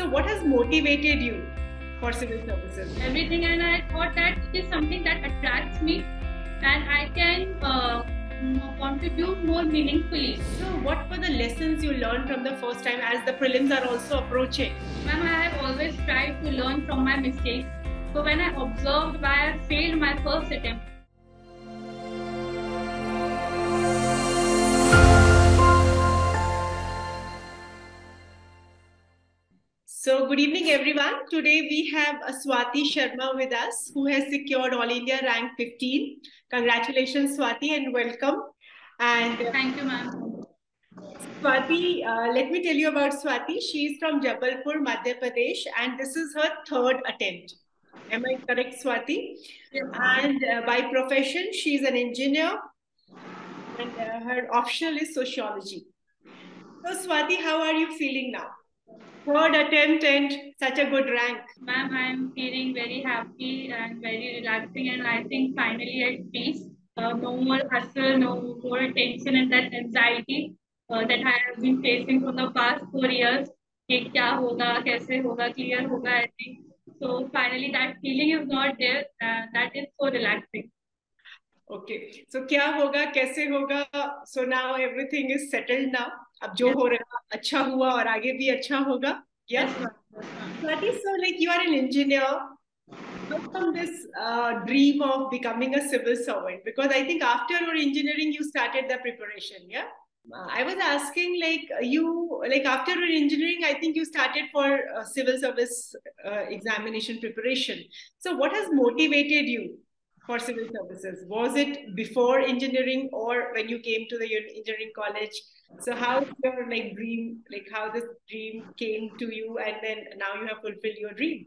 So, what has motivated you for civil services? Everything, and I thought that it is something that attracts me, and I can uh, contribute more meaningfully. So, what were the lessons you learned from the first time as the prelims are also approaching? Ma'am, I have always tried to learn from my mistakes. So, when I observed why I failed my first attempt, good evening, everyone. Today we have Swati Sharma with us, who has secured All India rank 15. Congratulations, Swati, and welcome. And thank you, ma'am. Swati, uh, let me tell you about Swati. She is from Jabalpur, Madhya Pradesh, and this is her third attempt. Am I correct, Swati? Yes. And uh, by profession, she is an engineer, and uh, her optional is sociology. So, Swati, how are you feeling now? Third attempt and such a good rank. Ma'am, I'm feeling very happy and very relaxing, and I think finally at peace. Uh, no more hustle, no more tension and that anxiety uh, that I have been facing for the past four years. कि क्या होगा कैसे होगा clear होगा I think so finally that feeling is not there uh, that is so relaxing okay so क्या होगा कैसे होगा so now everything is settled now अब जो हो रहा अच्छा हुआ और आगे भी अच्छा होगा yes that is so like you are an engineer. How come this uh, dream of becoming a civil servant because i think after your engineering you started the preparation yeah? Uh, i was asking like you like after your engineering i think you started for uh, civil service uh, examination preparation. So what has motivated you for civil services? Was it before engineering or when you came to the engineering college? So how your like dream, like how this dream came to you, and then now you have fulfilled your dream?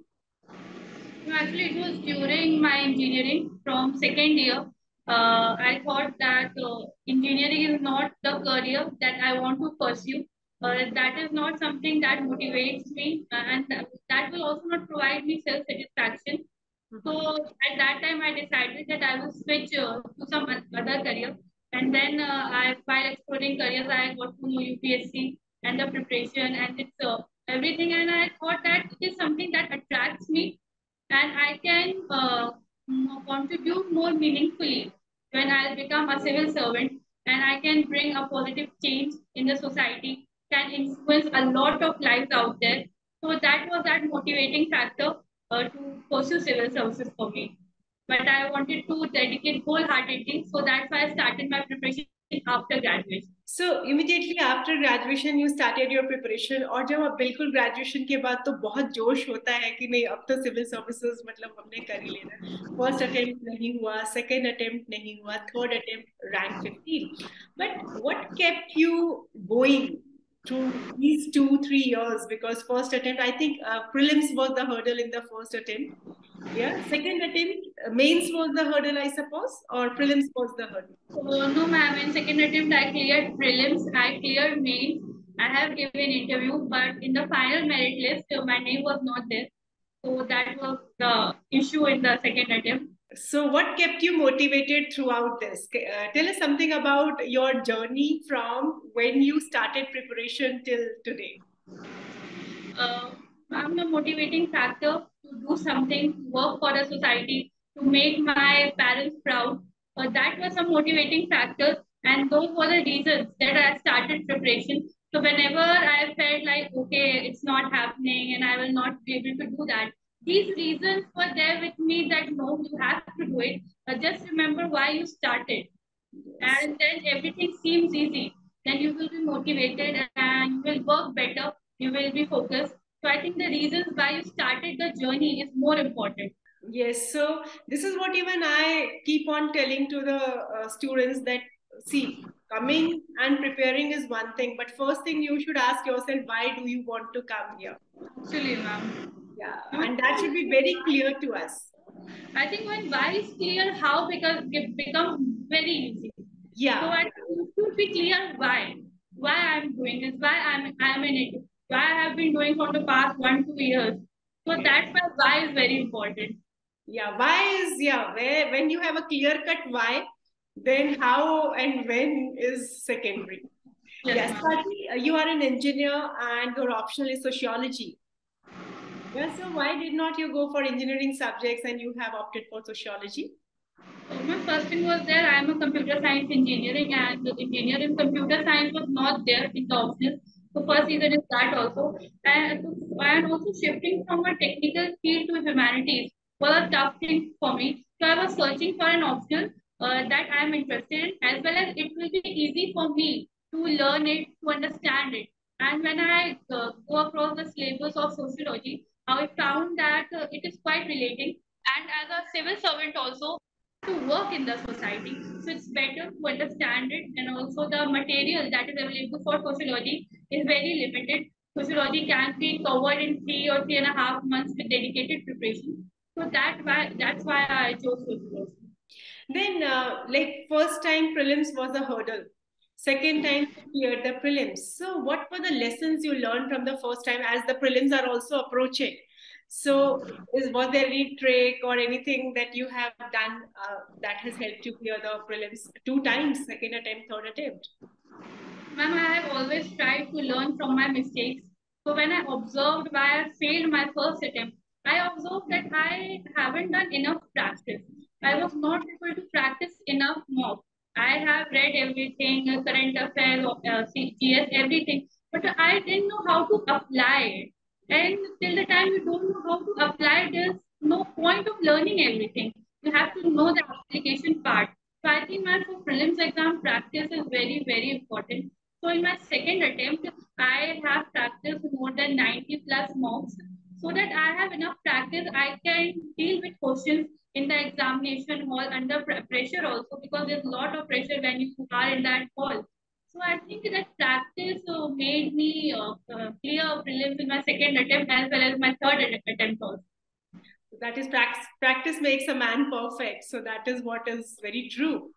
No, actually, it was during my engineering from second year. Uh, I thought that uh, engineering is not the career that I want to pursue. Uh, that is not something that motivates me, uh, and that will also not provide me self satisfaction. So at that time, I decided that I will switch uh, to some other career. And then uh, I, while exploring careers, I got to know UPSC and the preparation and it's uh, everything. And I thought that it is something that attracts me and I can uh, contribute more meaningfully when I become a civil servant and I can bring a positive change in the society, can influence a lot of lives out there. So that was that motivating factor uh, to pursue civil services for me. But I wanted to dedicate wholeheartedly, so that's why I started my preparation after graduation. So immediately after graduation you started your preparation और जब आप बिल्कुल graduation के बाद तो बहुत जोश होता है कि नहीं अब तो civil services मतलब हमने कर ही लेना first attempt नहीं हुआ second attempt नहीं हुआ third attempt rank 15 but what kept you going through these two three years because first attempt i think uh, prelims was the hurdle in the first attempt. Yeah second attempt uh, mains was the hurdle i suppose or prelims was the hurdle? No ma'am in second attempt i cleared prelims i cleared mains. I have given interview but in the final merit list my name was not there. So that was the issue in the second attempt so, what kept you motivated throughout this? Uh, tell us something about your journey from when you started preparation till today. Uh, I'm the motivating factor to do something, work for the society, to make my parents proud. Uh, that was some motivating factors, and those were the reasons that I started preparation. So, whenever I felt like, okay, it's not happening and I will not be able to do that, these reasons were there with me that no, you have to do it. But just remember why you started. And then everything seems easy. Then you will be motivated and you will work better. You will be focused. So I think the reasons why you started the journey is more important. Yes. So this is what even I keep on telling to the uh, students that see, coming and preparing is one thing, but first thing you should ask yourself, why do you want to come here? Actually, ma'am. Yeah, and that should be very clear to us. I think when why is clear, how because it becomes very easy. Yeah. So I should be clear why. Why I'm doing this, why I'm I'm in it, why I have been doing for the past one, two years. So that's why why is very important. Yeah, why is yeah, where when you have a clear cut why, then how and when is secondary. Yes, yes uh, you are an engineer and your optional is sociology. Yeah, so why did not you go for engineering subjects and you have opted for sociology? my first thing was there. I am a computer science engineering, and the engineering computer science was not there in the options. So first reason is that also, and and also shifting from a technical field to humanities was a tough thing for me. So I was searching for an option uh, that I am interested in, as well as it will be easy for me to learn it, to understand it. And when I uh, go across the syllabus of sociology, I found that uh, it is quite relating. And as a civil servant also, to work in the society. So it's better to understand it and also the material that is available for sociology is very limited. Sociology can be covered in three or three and a half months with dedicated preparation. So that why that's why I chose sociology. Then, uh, like first time prelims was a hurdle. Second time cleared the prelims. So, what were the lessons you learned from the first time as the prelims are also approaching? So, is, was there any trick or anything that you have done uh, that has helped you clear the prelims two times, second attempt, third attempt? Ma'am, I have always tried to learn from my mistakes. So, when I observed why I failed my first attempt, I observed that I haven't done enough practice. I was not able to practice enough mock. I have read everything, current affairs, uh, CGS, everything, but I didn't know how to apply it. And till the time you don't know how to apply, there's no point of learning everything. You have to know the application part. So I think my for prelims exam practice is very, very important. So in my second attempt, I have practiced more than 90 plus mocks so that I have enough practice. I can deal with questions in the examination hall under pressure also because there's a lot of pressure when you are in that hall. So I think that practice uh, made me uh, uh, clear prelims in my second attempt as well as my third attempt also. That is practice. Practice makes a man perfect. So that is what is very true.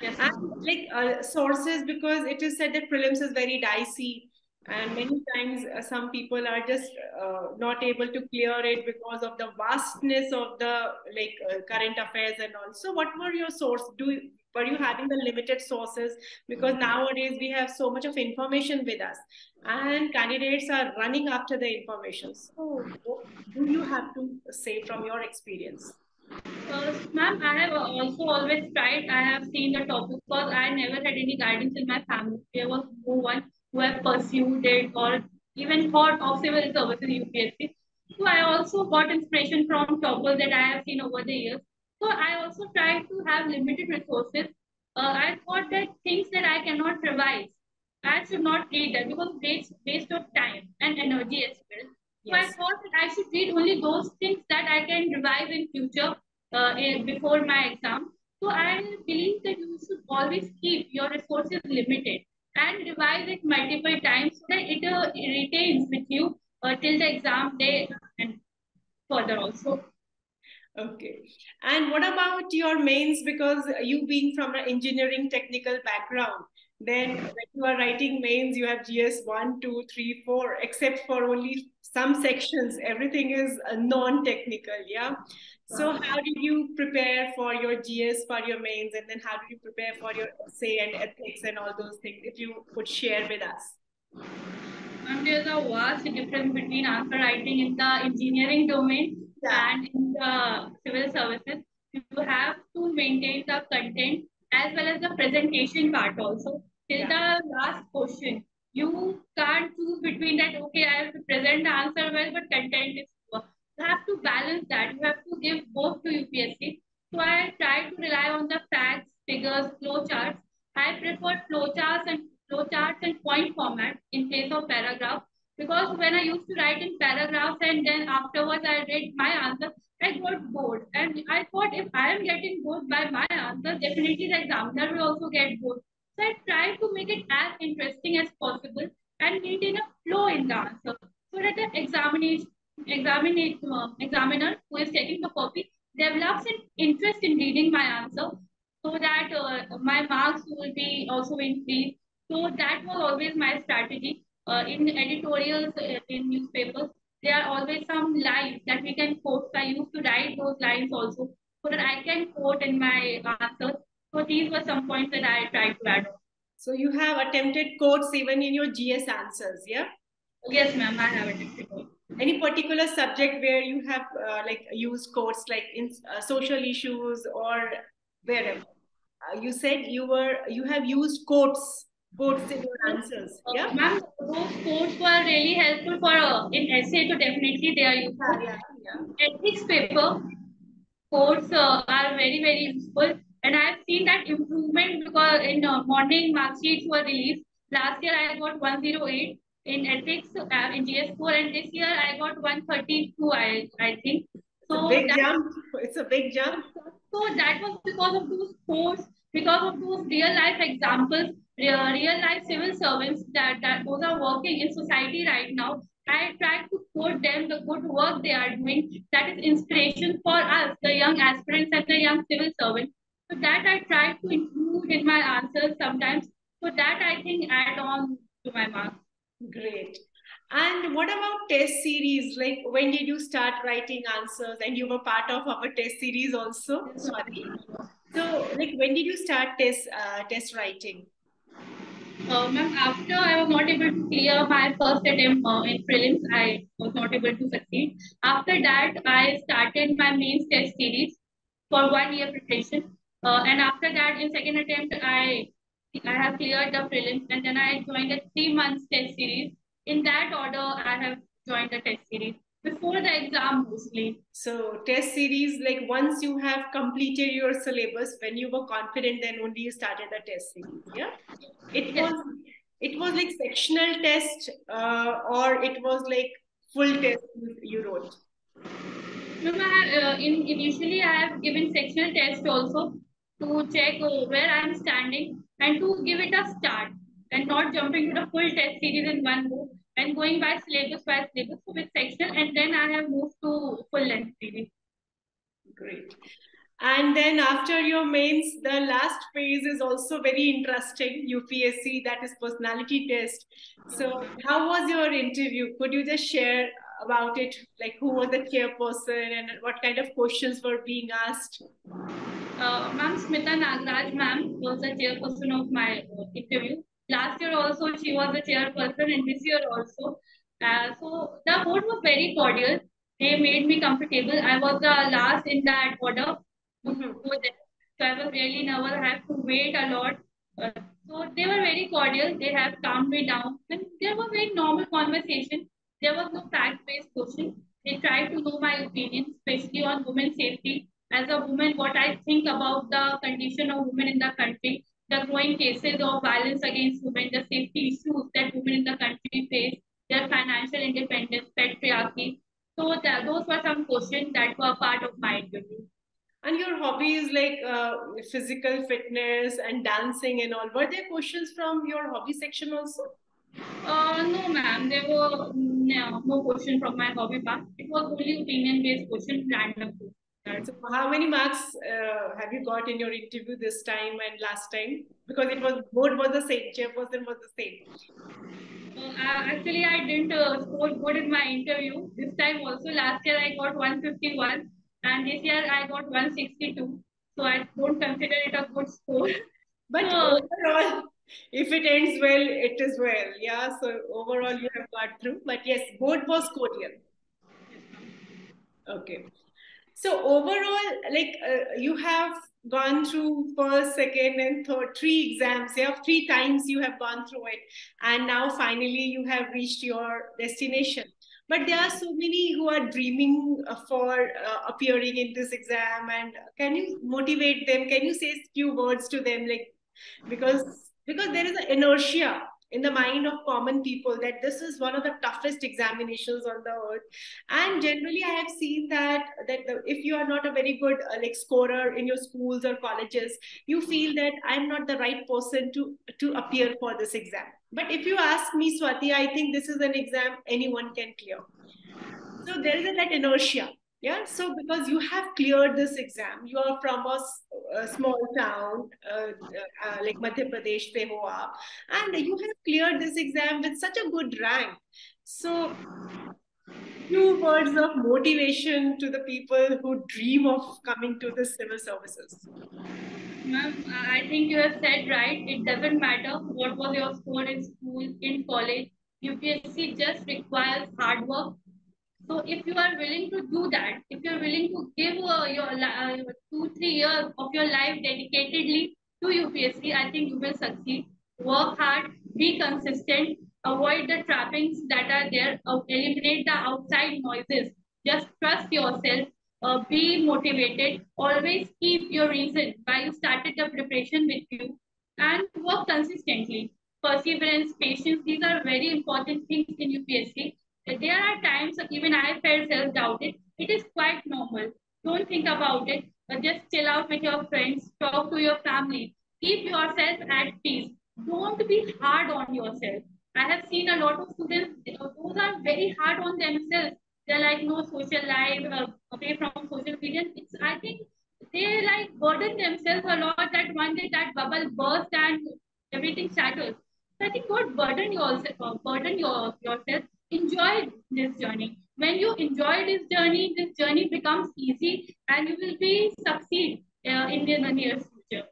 Yes. And like uh, sources, because it is said that prelims is very dicey and many times uh, some people are just uh, not able to clear it because of the vastness of the like uh, current affairs and all. So what were your source do were you having the limited sources? Because nowadays we have so much of information with us. And candidates are running after the information. So what do you have to say from your experience? Uh, ma'am, I have also always tried. I have seen the topic because I never had any guidance in my family. There was no one who have pursued it or even thought of civil services UPSC. So I also got inspiration from toppers that I have seen over the years. So I also tried to have limited resources. Uh, I thought that things that I cannot revise, I should not read that because it's waste of time and energy as well. So. I thought that I should read only those things that I can revise in future uh, before my exam. So I believe that you should always keep your resources limited and revise it multiple times so that it, uh, retains with you uh, till the exam day and further also. Okay. And what about your mains? Because you being from an engineering technical background, then when you are writing mains, you have GS 1, 2, 3, 4, except for only some sections. Everything is uh, non-technical, yeah? So uh-huh. how did you prepare for your GS, for your mains, and then how did you prepare for your essay and ethics and all those things? If you could share with us. And there's a vast difference between answer writing in the engineering domain yeah. and in the civil services. You have to maintain the content as well as the presentation part also. Till yeah. the last question, you can't choose between that, okay, I have to present the answer well, but content is have to balance that. You have to give both to UPSC. So I try to rely on the facts, figures, flowcharts. I prefer flowcharts and flowcharts and point format in place of paragraph because when I used to write in paragraphs and then afterwards I read my answer, I got bored. And I thought if I am getting bored by my answer, definitely the examiner will also get bored. So I try to make it as interesting as possible and maintain a flow in the answer so that the examination examiner, uh, examiner who is taking the copy develops an interest in reading my answer so that uh, my marks will be also increased. So that was always my strategy. Uh, in editorials uh, in newspapers, there are always some lines that we can quote. So I used to write those lines also so that I can quote in my answers. So these were some points that I tried to add on. So you have attempted quotes even in your GS answers, yeah? Yes, ma'am, I have attempted quotes. Any particular subject where you have uh, like used quotes like in uh, social issues or wherever? Uh, you said you were you have used quotes quotes in your answers yeah? ma'am those quotes were really helpful for uh, in essay so definitely they are useful yeah, yeah. ethics paper quotes uh, are very very useful. And i have seen that improvement because in uh, morning mark sheets were released. Last year i got 108 in ethics uh, in GS4, and this year I got 132, I, I think. So big that, jump. It's a big jump. So that was because of those posts, because of those real life examples, real, real life civil servants that, that those are working in society right now. I try to quote them the good work they are doing. That is inspiration for us, the young aspirants and the young civil servants. So that I try to include in my answers sometimes. So that I think add on to my marks. Great. And what about test series? Like when did you start writing answers? And you were part of our test series also. Sorry. So like when did you start test uh, test writing? Uh, ma'am, after I was not able to clear my first attempt uh, in prelims, I was not able to succeed. After that, I started my main test series for one year preparation. Uh, and after that, in second attempt, I I have cleared the prelims and then I joined a three months test series. In that order, I have joined the test series before the exam mostly. So test series, like once you have completed your syllabus, when you were confident, then only you started the test series. Yeah, it yes. was it was like sectional test, uh, or it was like full test you wrote. No, uh, in initially I have given sectional test also to check where I am standing and to give it a start and not jumping to the full test series in one go and going by syllabus by syllabus with section and then I have moved to full length series. Great. And then after your mains, the last phase is also very interesting. UPSC, that is personality test. So how was your interview? Could you just share about it? Like who was the chairperson and what kind of questions were being asked? Uh, ma'am Smita Nagaraj ma'am was the chairperson of my uh, interview. Last year also she was the chairperson and this year also. Uh, so the board was very cordial. They made me comfortable. I was the last in that order. Mm -hmm. So I was really nervous. I had to wait a lot. Uh, so they were very cordial. They have calmed me down. And there was very normal conversation. There was no fact-based question. They tried to know my opinion, especially on women's safety as a woman, what I think about the condition of women in the country, the growing cases of violence against women, the safety issues that women in the country face, their financial independence, patriarchy. So that, those were some questions that were part of my interview. And your hobby is like uh, physical fitness and dancing and all. Were there questions from your hobby section also? Uh, no, ma'am. There were no, no question from my hobby part. It was only opinion-based question, random question. So how many marks uh, have you got in your interview this time and last time? Because it was both was the same, chairperson was the same. Uh, actually, I didn't uh, score good in my interview. This time also, last year I got 151 and this year I got 162. So I don't consider it a good score. But so, overall, if it ends well, it is well. Yeah, so overall you have got through. But yes, board was cordial. Okay. So overall, like uh, you have gone through first, second, and third, three exams. You have three times you have gone through it, and now finally you have reached your destination. But there are so many who are dreaming uh, for uh, appearing in this exam. And can you motivate them? Can you say a few words to them, like because because there is an inertia in the mind of common people that this is one of the toughest examinations on the earth. And generally i have seen that that the, if you are not a very good uh, like scorer in your schools or colleges you feel that i'm not the right person to to appear for this exam. But if you ask me swati i think this is an exam anyone can clear. So there is a, that inertia yeah so because you have cleared this exam you are from a, a small town uh, uh, like madhya pradesh pe and you have cleared this exam with such a good rank so few words of motivation to the people who dream of coming to the civil services Ma'am, I think you have said right. It doesn't matter what was your score in school, in college. UPSC just requires hard work So if you are willing to do that, if you're willing to give uh, your uh, two, three years of your life dedicatedly to UPSC, I think you will succeed. Work hard, be consistent, avoid the trappings that are there, uh, eliminate the outside noises. Just trust yourself, uh, be motivated, always keep your reason why you started the preparation with you and work consistently. Perseverance, patience, these are very important things in UPSC. There are times even I felt self-doubted. It is quite normal. Don't think about it. but Just chill out with your friends, talk to your family, keep yourself at peace. Don't be hard on yourself. I have seen a lot of students, those are very hard on themselves. They're like, no social life, uh, away from social media. It's, I think they like burden themselves a lot that one day that bubble burst and everything shatters. So I think don't burden yourself, uh, burden your, yourself. Enjoy this journey. When you enjoy this journey, this journey becomes easy and you will be succeed uh, in the near future.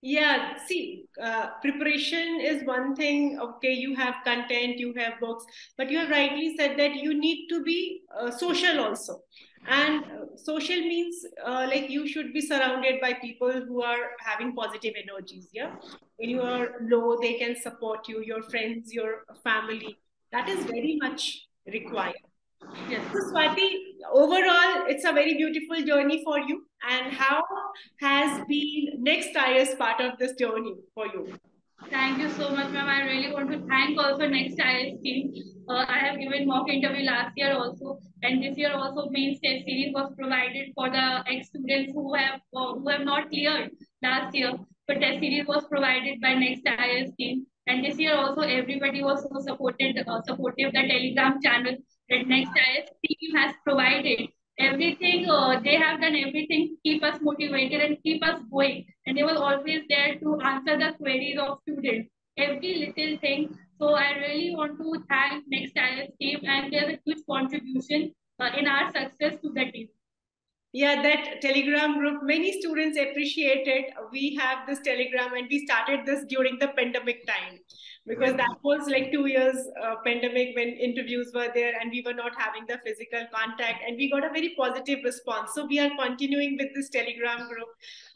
Yeah, see, uh, preparation is one thing. Okay, you have content, you have books, but you have rightly said that you need to be uh, social also and uh, social means uh, like you should be surrounded by people who are having positive energies yeah when you are low they can support you your friends your family that is very much required yes so swati overall it's a very beautiful journey for you and how has been next IAS part of this journey for you Thank you so much, ma'am. I really want to thank also Next IAS team. Uh, I have given mock interview last year also, and this year also main test series was provided for the ex students who have uh, who have not cleared last year. But test series was provided by Next IAS team, and this year also everybody was so supported, uh, supportive. The Telegram channel that Next IAS team has provided everything uh, they have done everything to keep us motivated and keep us going. And they were always there to answer the queries of students. Every little thing. So i really want to thank next IAS team and their huge contribution uh, in our success to the team yeah that telegram group many students appreciate it we have this telegram and we started this during the pandemic time. Because that was like two years uh, pandemic when interviews were there and we were not having the physical contact and we got a very positive response. So we are continuing with this telegram group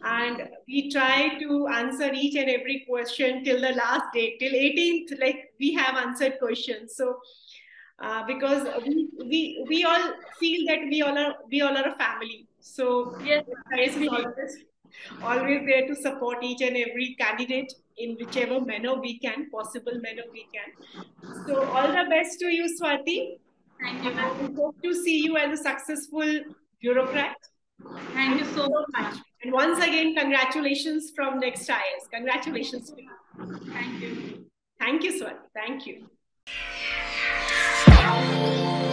and we try to answer each and every question till the last date till 18th like we have answered questions. So uh, because we, we we all feel that we all are we all are a family so yes is always always there to support each and every candidate in whichever manner we can, possible manner we can. So all the best to you, Swati. Thank you. I hope to see you as a successful bureaucrat. Thank you so much. And once again, congratulations from Next IAS. Congratulations Thank you. Thank you, Swati. Thank you. Bye.